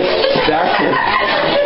Exactly.